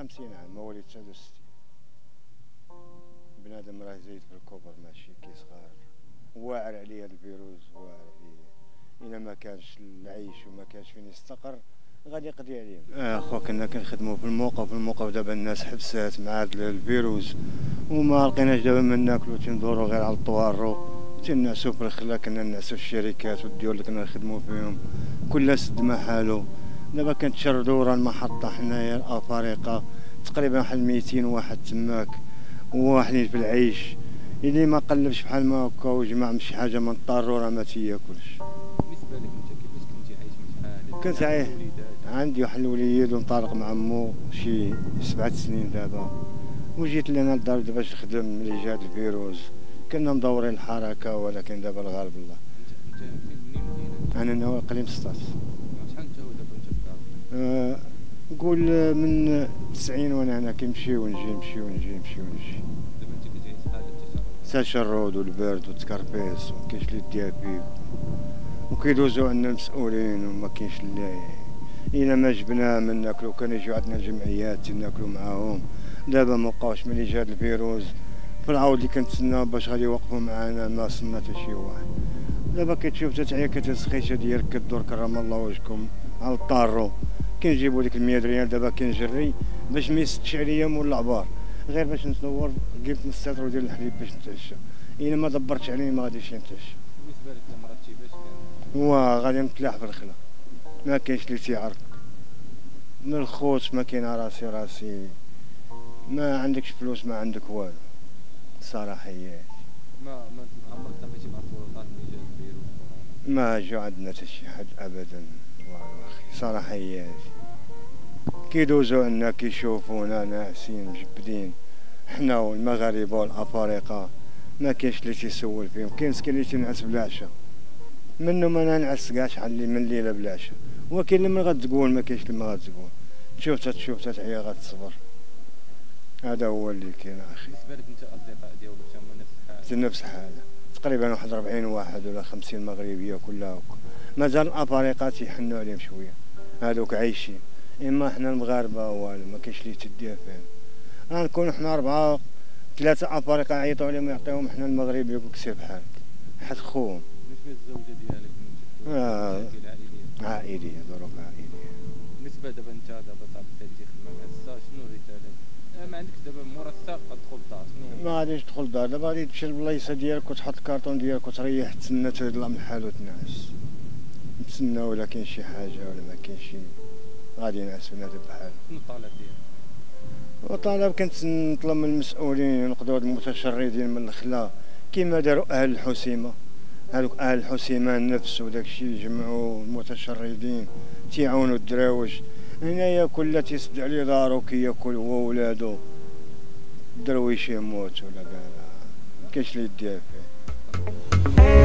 شي خمسين عام مواليد تسعود وستين. بنادم راه زايد في الكبر ماشي كي صغار. واعر عليا الفيروس واعر عليا. إلا ما كانش العيش وما كانش فين يستقر غادي يقضي عليهم. آه خو كنا كنخدموا في الموقف في الموقف دابا الناس حبسات مع الفيروس وما لقيناش دابا ما ناكلو تندورو غير على الطوارو. تنعسو في الخلا كنا نعسو الشركات والديور اللي كنا نخدموا فيهم. كل سد محالو دابا كنتشر ورا المحطة حنايا الأفارقة. تقريبا واحد 200 واحد تماك وواحدين في العيش. اللي ما قلبش بحال ما هكا وجمع شي حاجة من الضروره ما تياكلش. بالنسبة لك أنت كيفاش كنتي عايش شحال كنت عايش. عندي واحد الوليد ومطارق مع مو شي سبعة سنين دابا. وجيت لنا الدار باش نخدم ملي جات الفيروس كنا مدورين الحركة ولكن دابا الغالب الله أنا ناوي اقليم 16 نقول من تسعين وأنا هنا كنمشي ونجي نمشي ونجي نمشي ونجي. دابا انت حاله التشرد والبرد والتكربيس ومكاينش اللي ديابي وكيدوزو عندنا المسؤولين وما كاينش اللي إلا ما جبناه من ناكلو كانوا يجيو عندنا الجمعيات ناكلو معاهم. دابا ما بقاوش ملي جات الفيروس في العود اللي كنتسناو باش غادي يوقفوا معانا ما صلنا حتى شي واحد. دابا كتشوف تتعيا كتسخيشة ديالك كدور كرم الله وجهكم على الطارو. كنجيبو ديك المية ريال دابا كنجري باش ما يسدش عليا مول العبار. غير باش ندور قلت نص لتر ديال الحليب باش نتعشى. إلا ما دبرتش عليه ما غاديش نتعشى بالنسبة باش كان؟ هو غادي نتلاح في الخلا ما كاينش اللي تيعرف من الخوت ما كاين راسي راسي. ما عندكش فلوس ما عندك والو. صراحة هي. ما ما عمرك تلاقيتي مع السلطات ملي جا الفيروس كورونا ما جا عندنا حتى شي حد ابدا. هادي كيدوزو عنا كيشوفونا ناعسين مجبدين حنا والمغاربة والأفارقة ما كاينش اللي تيسول فيهم. كاين مسكين اللي تينعس بلا عشا. منهم أنا نعس كاع شحال من الليلة بلا عشا. وكاين اللي ما غتقول ما كاينش اللي ما غتقول تشوف تشوف تتعيا غتصبر. هذا هو اللي كاين أخي. بالنسبة لك أنت أصدقاء ديالك هما نفس الحال في نفس الحالة تقريبا واحد 40 واحد ولا 50 مغربية كلها. مازال الأفارقة تيحنوا عليهم شوية. هادوك عايشين. إما حنا المغاربة والو ما كاينش اللي تديها فيهم. غنكونوا حنا أربعة ثلاثة أفارقة عيطوا عليهم يعطيهم حنا المغربي يقولك سير بحالك حد خوهم. بالنسبة للزوجة ديالك من آه. عائلية ظروف عائلية. بالنسبة دابا أنت دابا صافي ساليتي خدمة مع السا شنو الرساله ما عندكش دابا مورا السا غتدخل الدار شنو؟ ما غاديش تدخل الدار دابا غادي تمشي للبلايصة ديالك وتحط الكارطون ديالك وتريح تسنى من الحال وتنعس نتسنى ولا كاين شي حاجة ولا ما كاين شي غادي نعس بنادم بحال شنو الطلب ديالك. وطالب كنت نطلب من المسؤولين هاد المتشردين من الخلا. كيما داروا أهل الحسيمه هذوك أهل الحسيمه النفس وداك الشيء يجمعوا المتشردين تيعاونوا الدراوج. هنايا كل تيسد عليه دارو كياكل هو وولادو. الدرويش يموت ولا كاع كاينش اللي يدير فيه.